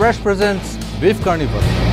Fresh presents Beef Carnival.